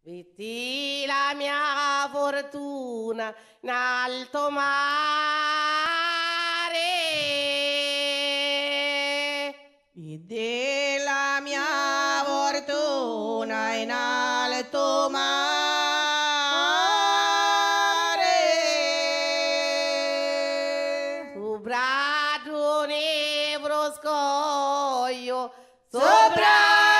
Vitti la mia fortuna in alto mare. Vidi la mia fortuna in alto mare. Su braccio nero scoglio, Sopra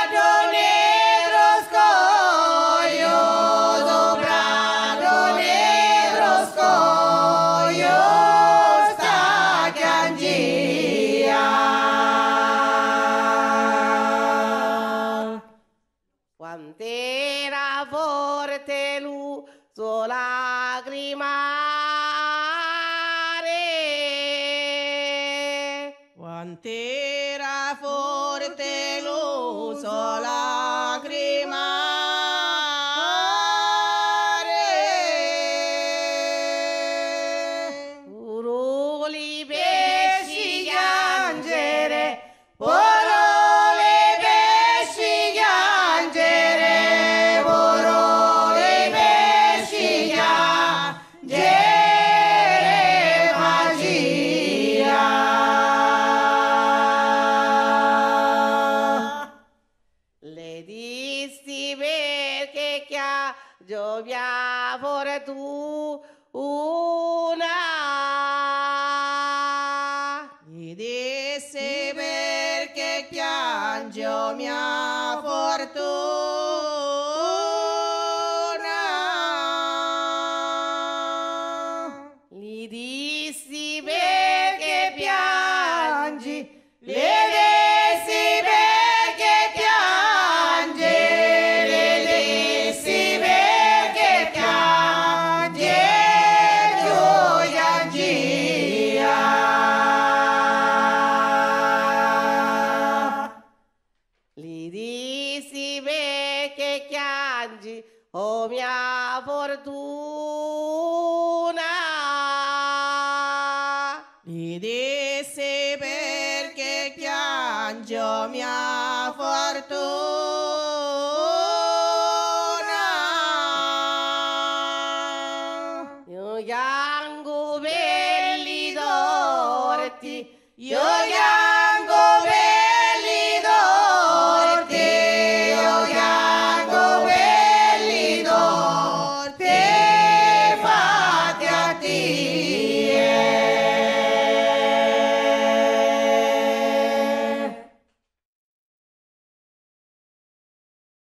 Quant'era forte lui suo lagrimare. Quant'era forte perché chiaggio mia fortuna. Gli disse perché piangio mia fortuna. Gli dissi Perché piangi, Le chiangi, oh mia fortuna. Gli disse perché piangio mia fortuna. Io piango belli torti, Io